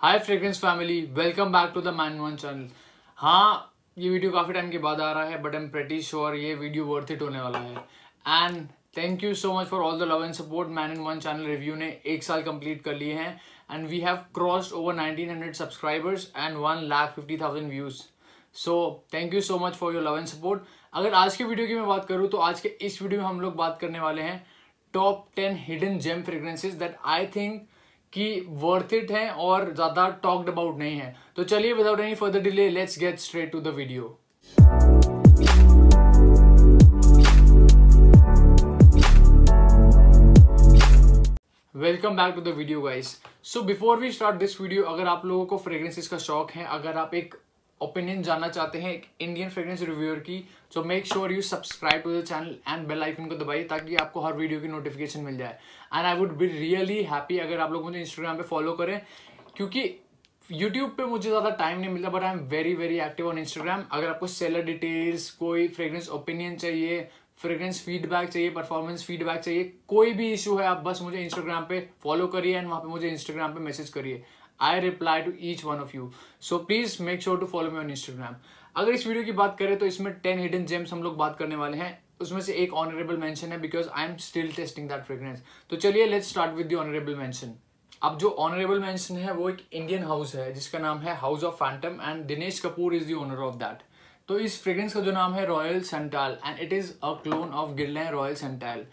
Hi fragrance family welcome back to the Man One channel हाँ ये video काफ़ी time के बाद आ रहा है but I am pretty sure ये वीडियो वर्थ इट होने वाला है. And thank you so much for all the love and support Man in One channel review ने एक साल कंप्लीट कर लिए हैं. And we have crossed over nineteen hundred subscribers and one lakh fifty thousand views so thank you so much for your love and support अगर आज के video की मैं बात करूँ तो आज के इस वीडियो में हम लोग बात करने वाले हैं top ten hidden gem fragrances that I think कि वर्थ इट है और ज़्यादा टॉक्ड अबाउट नहीं है। तो चलिए without any further delay let's get straight to the video welcome back to the video guys so before we start this video अगर आप लोगों को फ्रेग्रेंसेस का शौक है, अगर आप एक ओपिनियन जानना चाहते हैं एक इंडियन फ्रेग्रेंस रिव्यूअर की तो make sure you subscribe to the channel and bell icon को दबाइए ताकि आपको हर वीडियो की नोटिफिकेशन मिल जाए। And I would be really happy अगर आप लोग मुझे इंस्टाग्राम पे फॉलो करें, क्योंकि यूट्यूब पे मुझे ज़्यादा टाइम नहीं मिलता but I am very very active on Instagram अगर आपको सेलर डिटेल्स कोई फ्रेग्रेंस ओपिनियन चाहिए फ्रेग्रेंस फीडबैक चाहिए परफॉर्मेंस फीडबैक चाहिए, कोई भी इशू है, आप बस मुझे इंस्टाग्राम पे फॉलो करिए एंड वहाँ पे मुझे इंस्टाग्राम पे मैसेज करिए। I reply to each one of you so please make sure to follow me on Instagram अगर इस वीडियो की बात करें तो इसमें टेन हिडन जेम्स हम लोग बात करने वाले हैं। उसमें से एक ऑनरेबल मेंशन है because I am still testing that fragrance तो चलिए let's start with honourable mention अब जो ऑनरेबल मेंशन है, वो एक इंडियन हाउस है, जिसका नाम है House of Phantom and Dinesh Kapoor is the owner of that तो इस फ्रेग्रेंस का जो नाम है Royal Santal and it is a clone of Guerlain Royal Santal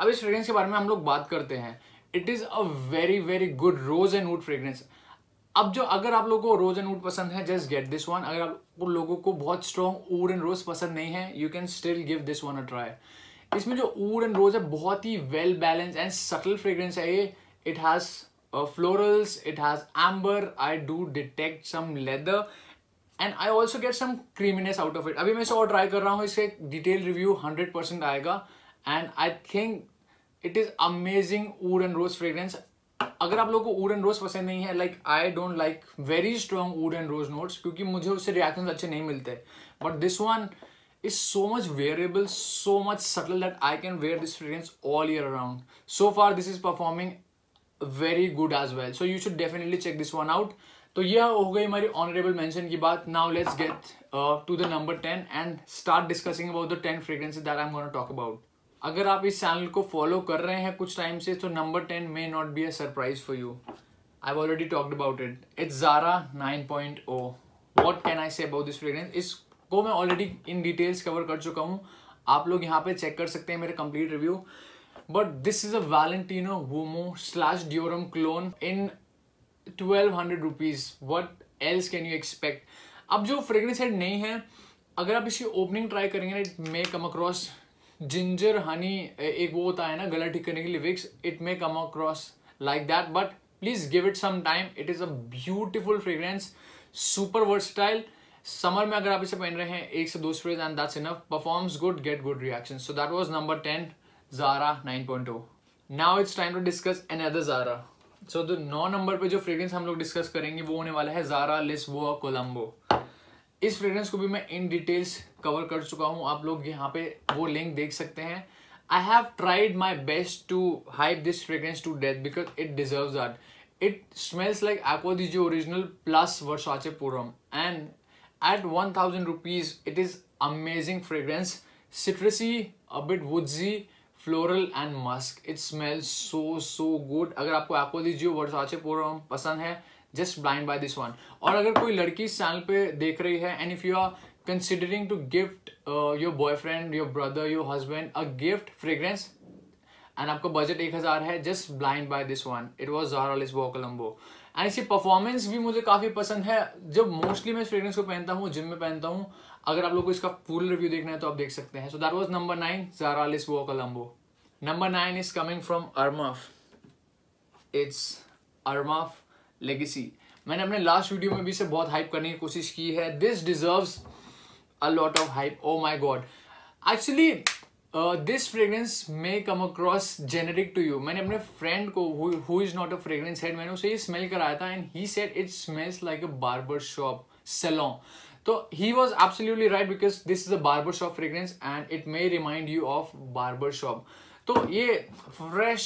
अब इस फ्रेग्रेंस के बारे में हम लोग बात करते हैं। It is a very very good rose and wood fragrance अब जो अगर आप लोगों को रोज एंड वुड पसंद है जस्ट गेट दिस वन अगर आप लोगों को बहुत स्ट्रॉन्ग वुड एंड रोज पसंद नहीं है you can still give this one a try इसमें जो वुड एंड रोज है, बहुत ही well balance and subtle fragrance है ये. It has florals it has amber I do detect some leather and I also get some creaminess out of it अभी मैं इसे और ट्राई कर रहा हूँ, इसके डिटेल रिव्यू हंड्रेड परसेंट आएगा. And I think it is amazing wood and rose fragrance अगर आप लोगों को वुड एंड रोज पसंद नहीं है like I don't like very strong wood and rose notes क्योंकि मुझे उससे रिएक्शन अच्छे नहीं मिलते। But this one is so much variable so much subtle that I can wear this fragrance all year around so far this is performing very good as well so you should definitely check this one out तो यह हो गई हमारी honourable mention की बात। Now let's get to the number ten and start discussing about the ten fragrances that I am gonna talk about अगर आप इस चैनल को फॉलो कर रहे हैं कुछ टाइम से तो number ten may not be a surprise for you I already talked about it it's Zara nine point o what can I say about this fragrance इसको मैं ऑलरेडी इन डिटेल्स कवर कर चुका हूँ। आप लोग यहाँ पे चेक कर सकते हैं मेरे complete review but this is a Valentino Uomo slash Dior Homme clone in twelve hundred rupees what else can you expect अब जो फ्रेग्रेंस हेड नहीं है, अगर आप इसकी ओपनिंग ट्राई करेंगे ना it may come across ginger honey एक वो होता है ना, गला ठीक करने के लिए Vicks it may come across like that but please give it some time it is a beautiful fragrance super versatile summer में अगर आप इसे पहन रहे हैं, एक से दो sprays and that's enough performs good get good reaction so that was number ten Zara 9.0 now it's time to discuss another Zara so the now number पे जो फ्रेग्रेंस हम लोग डिस्कस करेंगे, वो होने वाला है जारा लिस्बोआ कोलम्बो इस फ्रेग्रेंस को भी मैं इन डिटेल्स कवर कर चुका हूँ। आप लोग यहाँ पे वो लिंक देख सकते हैं। I have tried my best to hype this fragrance to death because it deserve that it smells like aqua original plus Versace Pour Homme. And at one thousand rupees it is amazing fragrance citrusy a bit woodsy floral and musk it smells so so good अगर आपको Acqua di Gio Versace Pour Homme पसंद है just blind buy this one और अगर कोई लड़की इस channel पे देख रही है and if you are considering to gift your boyfriend your brother your husband a gift fragrance and आपका बजट एक हज़ार है just blind buy this one it was Zara Lisboa Colombo and इसकी परफॉर्मेंस भी मुझे काफ़ी पसंद है। जब मोस्टली मैं इस फ्रेग्रेंस को पहनता हूँ जिम में पहनता हूँ, अगर आप लोग को इसका फुल रिव्यू देखना है तो आप देख सकते हैं। So that was number nine Zara Lisboa Colombo number nine is coming from Armaf it's Armaf Legacy मैंने अपने लास्ट वीडियो में भी इसे बहुत हाइप करने की कोशिश की है। This deserve a lot of hype oh my God actually this fragrance may come across generic to you मैंने अपने फ्रेंड को who is not a fragrance head मैंने उसे ये स्मेल कराया था and he said it smells like a barber shop salon तो he was absolutely right because this is a barber shop fragrance and it may remind you of barber shop तो ये fresh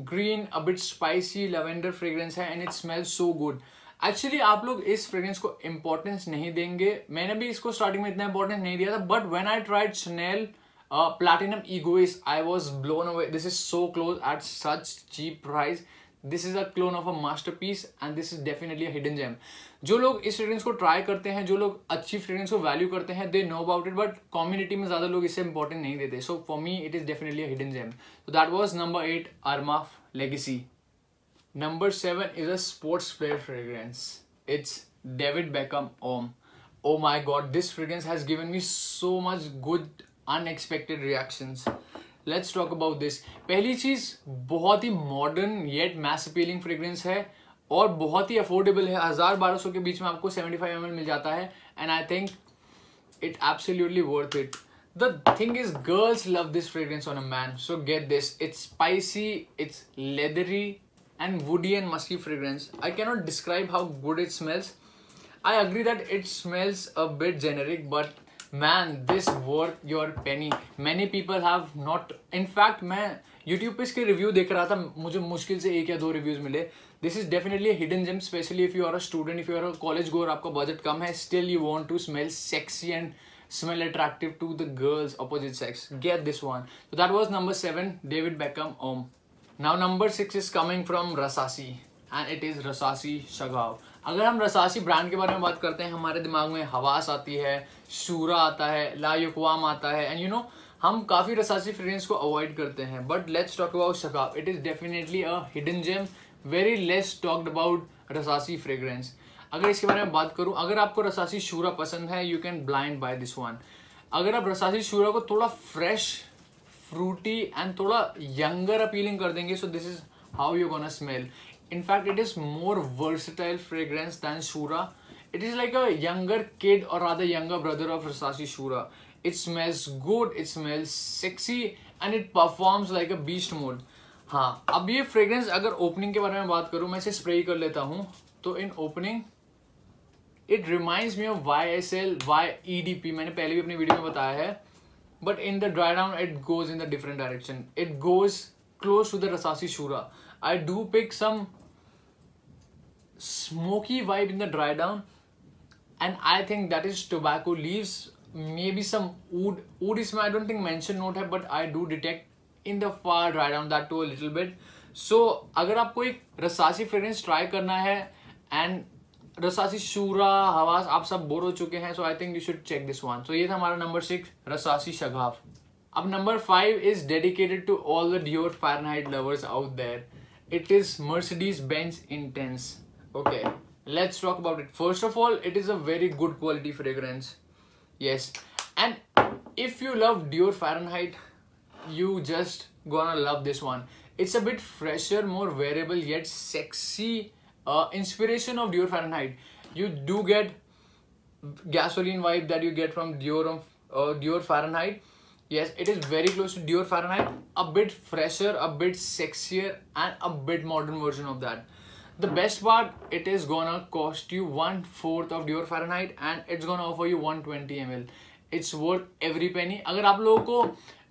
green a bit spicy lavender fragrance है and it smell so good actually आप लोग इस fragrance को importance नहीं देंगे। मैंने भी इसको स्टार्टिंग में इतना इंपॉर्टेंस नहीं दिया था but when I tried Chanel Platinum Egoiste I was blown away this is so close at such cheap price this is a clone of a masterpiece and this is definitely hidden gem जो लोग इस fragrance को try करते हैं, जो लोग अच्छी fragrance को वैल्यू करते हैं they know about it but community में ज़्यादा लोग इसे इंपॉर्टेंट नहीं देते. So for me it is definitely hidden gem तो that was number eight Armaf Legacy number seven is a sports player fragrance it's David Beckham Homme oh my God this fragrance has given me so much good unexpected reactions let's talk about this पहली चीज़, बहुत ही modern yet mass appealing fragrance है और बहुत ही affordable है। हज़ार बारह सौ के बीच में आपको सेवेंटी फाइव एम एल मिल जाता है and I think it absolutely worth it the thing is girls love this fragrance on a man so get this it's spicy it's leathery and woody and musky fragrance I cannot describe how good it smells I agree that it smells a bit generic but man this work your penny many people have not in fact मैं YouTube पे इसके review देख रहा था, मुझे मुश्किल से एक या दो रिव्यूज़ मिले। This is definitely hidden gem specially if you are a student if you are a college goer आपका बजट कम है still you want to smell sexy and smell attractive to the girls opposite sex get this one तो that was number seven David Beckham Homme now number six is coming from Rasasi and it is Rasasi Shaghaf अगर हम रसासी brand के बारे में बात करते हैं, हमारे दिमाग में हवास आती है शूरा आता है लायुकवाम आता है एंड यू नो हम काफ़ी रसासी फ्रेग्रेंस को अवॉइड करते हैं but let's talk about Shaghaf. It is definitely a hidden gem very less talked about Rasasi fragrance अगर इसके बारे में बात करूँ, अगर आपको रसासी शूरा पसंद है you can blind buy this one अगर आप रसासी शूरा को थोड़ा फ्रेश फ्रूटी एंड थोड़ा यंगर अपीलिंग कर देंगे so this is how you gonna smell in fact it is more versatile fragrance than shura it is like a younger kid or rather younger brother of rasashi shura it smells good it smells sexy and it performs like a beast mode हाँ अब ये fragrance अगर opening के बारे में बात करूँ मैं इसे स्प्रे कर लेता हूँ तो in opening it reminds me of Y S L Y E D P मैंने पहले भी अपनी वीडियो में बताया है but in the dry down it goes in the different direction it goes close to the Rasasi Shuura I do pick some smoky vibe in the dry down and i think that is tobacco leaves maybe some wood wood is my i don't think mention note hai but i do detect in the far dry down that too a little bit so अगर आपको एक रसासी fragrance try करना है and रसासी Shuhrah Hawas आप सब bore हो चुके हैं so I think you should check this one so ये था हमारा नंबर सिक्स रसासी शगाफ अब number five is dedicated to all the Dior Fahrenheit lovers out there it is Mercedes Benz Intense okay let's talk about it. First of all it is a very good quality fragrance. Yes. And if you love Dior Fahrenheit you just gonna love this one. It's a bit fresher more wearable yet sexy uh, inspiration of Dior Fahrenheit. You do get gasoline vibe that you get from Dior uh, Dior Fahrenheit. Yes it is very close to Dior Fahrenheit. A bit fresher a bit sexier and a bit modern version of that the best part, it is gonna cost you one fourth of your Fahrenheit and it's gonna offer you 120 ml it's worth every penny. अगर आप लोगों को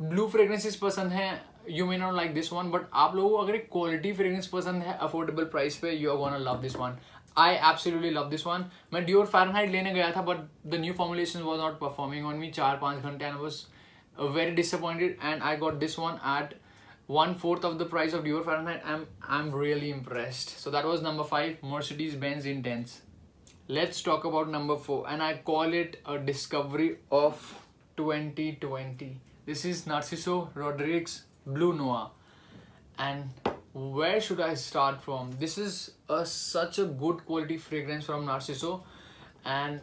blue fragrances पसंद है you may not like this one but आप लोगों को अगर एक क्वालिटी फ्रेग्रेंस पसंद है अफोर्डेबल प्राइस पे you are gonna love this one I absolutely love this one मैं ड्योर फ़ारेनहाइट लेने गया था but the new formulation was not performing on me चार पाँच घंटे and was very disappointed and I got this one at one fourth of the price of Dior Fahrenheit. I'm I'm really impressed. So that was number five, Mercedes-Benz Intense. Let's talk about number four, and I call it a discovery of 2020. This is Narciso Rodriguez Blue Noir, and where should I start from? This is a such a good quality fragrance from Narciso, and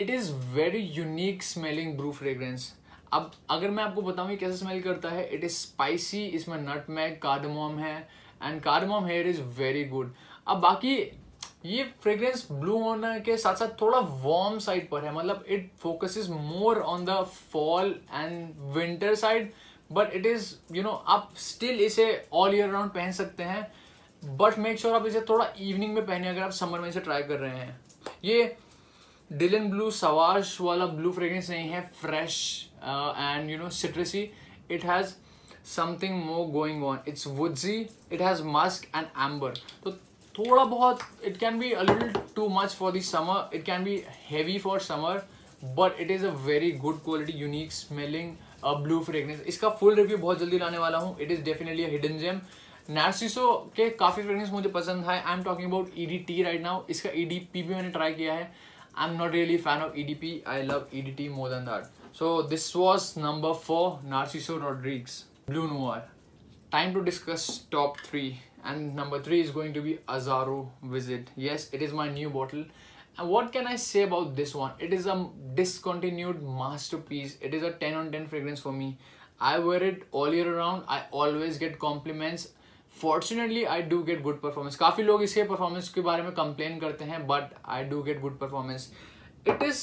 it is very unique smelling blue fragrance. अब अगर मैं आपको बताऊँ ये कैसे smell करता है it is spicy इसमें नट मैग कार्डमोम है and cardamom here is very good अब बाकी ये फ्रेग्रेंस ब्लू होने के साथ साथ थोड़ा वार्म साइड पर है मतलब it focuses more on the fall and winter side but it is you know आप स्टिल इसे ऑल ईयर राउंड पहन सकते हैं बट मेक श्योर आप इसे थोड़ा इवनिंग में पहने अगर आप समर में इसे ट्राई कर रहे हैं। ये डिलन ब्लू सवाश वाला ब्लू फ्रेग्रेंस नहीं है fresh and you know know it has something more going on it's it's it has musk and amber तो थोड़ा बहुत it can be a little too much for the summer it can be heavy for summer but it is a very good quality unique smelling blue fragrance इसका full review बहुत जल्दी लाने वाला हूँ. It is definitely hidden gem Narciso के काफ़ी fragrance मुझे पसंद है. I am talking about E D T right now इसका ई डी पी भी मैंने ट्राई किया है. I'm not really a fan of EDP. I love EDT more than that. So this was number 4, Narciso Rodriguez, Blue Noir. Time to discuss top 3 and number 3 is going to be Azaro Visit. Yes, it is my new bottle. And what can I say about this one? It is a discontinued masterpiece. It is a 10 on 10 fragrance for me. I wear it all year round. I always get compliments fortunately I do get good performance काफ़ी लोग इसके performance के बारे में complain करते हैं but I do get good performance it is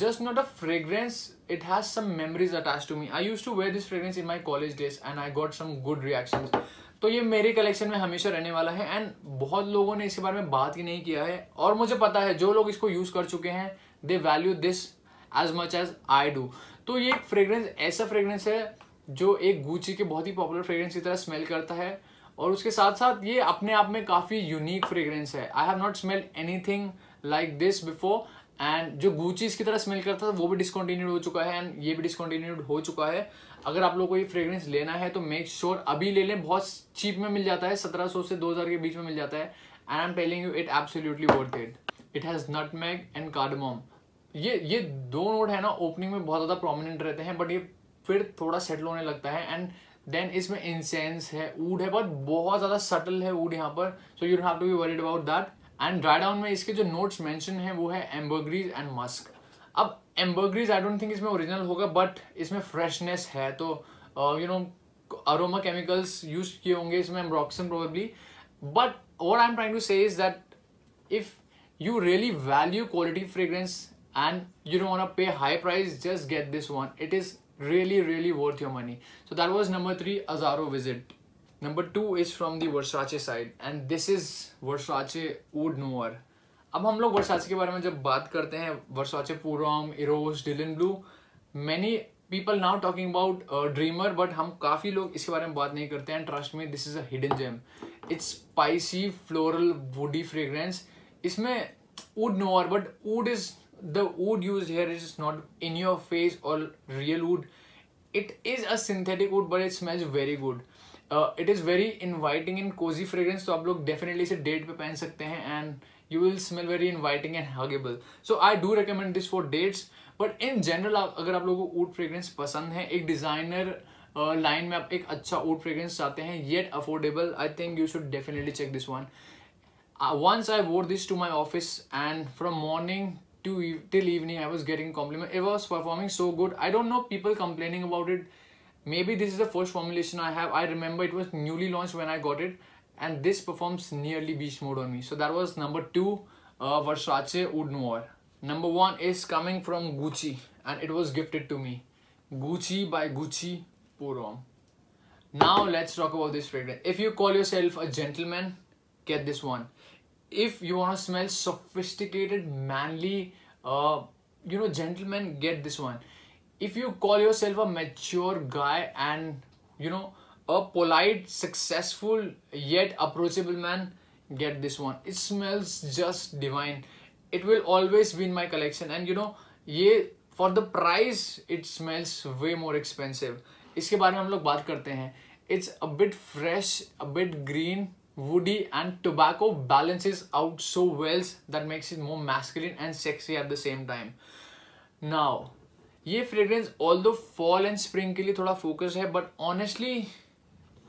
just not a fragrance. It has some memories attached to me. I used to wear this fragrance in my college days, and i got some good reactions. तो ये मेरे collection में हमेशा रहने वाला है and बहुत लोगों ने इसके बारे में बात ही नहीं किया है। और मुझे पता है, जो लोग इसको यूज़ कर चुके हैं they value this as much as I do तो ये एक फ्रेग्रेंस ऐसा फ्रेग्रेंस है, जो एक गुची के बहुत ही पॉपुलर फ्रेग्रेंस की तरह स्मेल करता है। और उसके साथ साथ ये अपने आप में काफ़ी यूनिक फ्रेग्रेंस है। I have not smell anything like this before and जो गुची इसकी तरह स्मेल करता था, वो भी डिसकंटिन्यूड हो चुका है एंड ये भी डिसकंटिन्यूड हो चुका है। अगर आप लोग को ये फ्रेग्रेंस लेना है तो मेक श्योर sure अभी ले लें, बहुत चीप में मिल जाता है, सत्रह सौ से दो हज़ार के बीच में मिल जाता है। And I am telling you it absolutely worth it it has nutmeg and cardamom ये ये दो नोट है ना ओपनिंग में बहुत ज़्यादा प्रोमिनेंट रहते हैं बट ये फिर थोड़ा सेटल होने लगता है। एंड देन इसमें इंसेंस है ऊड है बट बहुत ज़्यादा सटल है ऊड यहाँ पर। So you have to be worried about that and dry down में इसके जो नोट्स मेंशन है, वो है एम्बर्ग्रीज एंड मस्क अब एम्बर्ग्रीज आई डोंट थिंक इसमें ओरिजिनल होगा बट इसमें फ्रेशनेस है तो you know aroma chemicals use किए होंगे इसमें एम्ब्रॉक्सन प्रोबेबली बट और I am trying to say is that if you really value quality fragrance and you don't want pay high price, just get this one. It is really really worth your money. So that was number three, azaro visit number two is from the Versace side and this is Versace wood noir अब हम लोग वर्साचे के बारे में जब बात करते हैं Versace Pour Homme Eros Dylan Blue many people now talking about Dreamer but हम काफ़ी लोग इसके बारे में बात नहीं करते हैं ट्रस्ट में this is a hidden gem it's spicy floral woody fragrance इसमें wood noir but wood is the wood used here is not in your face और real wood it is a synthetic wood but it smells very good it is very inviting in cozy fragrance तो आप लोग definitely इसे date पे पहन सकते हैं and you will smell very inviting and huggable so I do recommend this for dates but in general अगर आप लोगों को ऊट फ्रेग्रेंस पसंद है एक डिज़ाइनर लाइन uh, में आप एक अच्छा ऊट फ्रेग्रेंस चाहते हैं yet affordable I think you should definitely check this one once I wore this to my office and from morning to till evening I was getting compliment. It was performing so good. I don't know people complaining about it maybe this is the first formulation I have. I remember it was newly launched when I got it and this performs nearly beast mode on me. So that was number two, uh, Versace Oud Noir. Number one is coming from Gucci and it was gifted to me. Gucci by Gucci Pour Now let's talk about this fragrance. If you call yourself a gentleman, get this one. If you want to smell sophisticated, manly, uh, you know, gentleman, get this one if you call yourself a mature guy and you know a polite successful yet approachable man get this one it smells just divine it will always be in my collection and you know ये for the price it smells way more expensive इसके बारे में हम लोग बात करते हैं it's a bit fresh a bit green woody and tobacco balances out so well that makes it more masculine and sexy at the same time. Now, ये fragrance although fall and spring के लिए थोड़ा focus है but honestly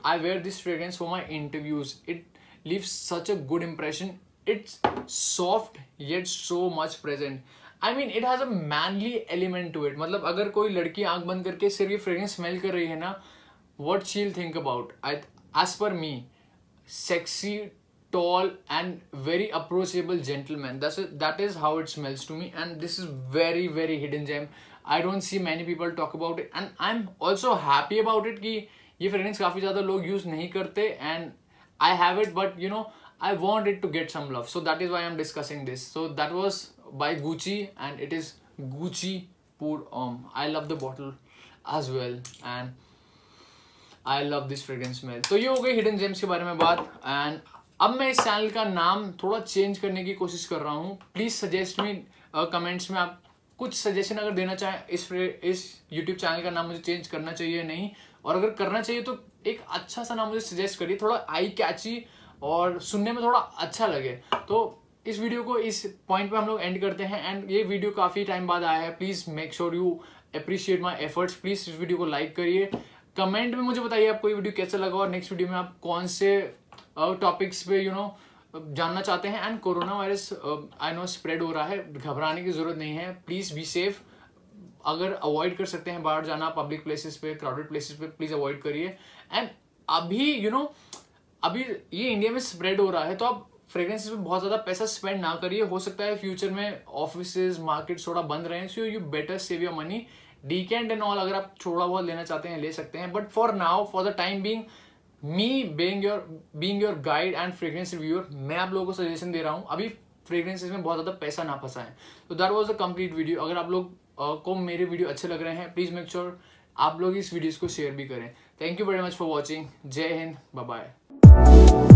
I wear this fragrance for my interviews it leave such a good impression it's soft yet so much present I mean it has a manly element to it मतलब अगर कोई लड़की आँख बंद करके सिर्फ़ ये फ्रेग्रेंस स्मेल कर रही है ना वट शील think about I as per me sexy tall and very approachable gentleman that's it that is how it smells to me and this is very very hidden gem I don't see many people talk about it and I am also happy about it कि ये fragrance काफ़ी ज़्यादा लोग use नहीं करते and I have it but you know I want it to get some love so that is why am discussing this so that was by Gucci and it is Gucci pour homme I love the bottle as well and I love this fragrance smell तो ये हो गई hidden gems के बारे में बात and अब मैं इस चैनल का नाम थोड़ा चेंज करने की कोशिश कर रहा हूँ। प्लीज़ सजेस्ट मी कमेंट्स में आप कुछ सजेशन अगर देना चाहें, इस इस यूट्यूब चैनल का नाम मुझे चेंज करना चाहिए, नहीं? और अगर करना चाहिए तो एक अच्छा सा नाम मुझे सजेस्ट करिए, थोड़ा आई कैची और सुनने में थोड़ा अच्छा लगे। तो इस वीडियो को इस पॉइंट पे हम लोग एंड करते हैं एंड ये वीडियो काफ़ी टाइम बाद आया है। Please make sure you appreciate my efforts please इस वीडियो को लाइक करिए। कमेंट में मुझे बताइए आपको ये वीडियो कैसा लगा और नेक्स्ट वीडियो में आप कौन से टॉपिक्स पे यू you नो know, जानना चाहते हैं? And corona virus I know spread हो रहा है घबराने की ज़रूरत नहीं है। प्लीज़ बी सेफ़ अगर अवॉइड कर सकते हैं बाहर जाना पब्लिक प्लेसेस पे क्राउडेड प्लेसेस पे प्लीज़ अवॉइड करिए। एंड अभी यू you नो know, अभी ये इंडिया में स्प्रेड हो रहा है तो आप फ्रेग्रेंसेस में बहुत ज़्यादा पैसा स्पेंड ना करिए। हो सकता है फ्यूचर में ऑफ़िस मार्केट थोड़ा बंद रहे। So you better save your money डीकेंड and all अगर आप थोड़ा बहुत लेना चाहते हैं, ले सकते हैं but for now for the time being me being your being your guide and fragrance reviewer मैं आप लोगों को सजेशन दे रहा हूँ, अभी फ्रेग्रेंसेज में बहुत ज़्यादा पैसा ना फंसा है। तो that was a complete video अगर आप लोग को मेरे वीडियो अच्छे लग रहे हैं प्लीज़ मेक श्योर आप लोग इस वीडियोज़ को शेयर भी करें। Thank you very much for watching Jai Hind. Bye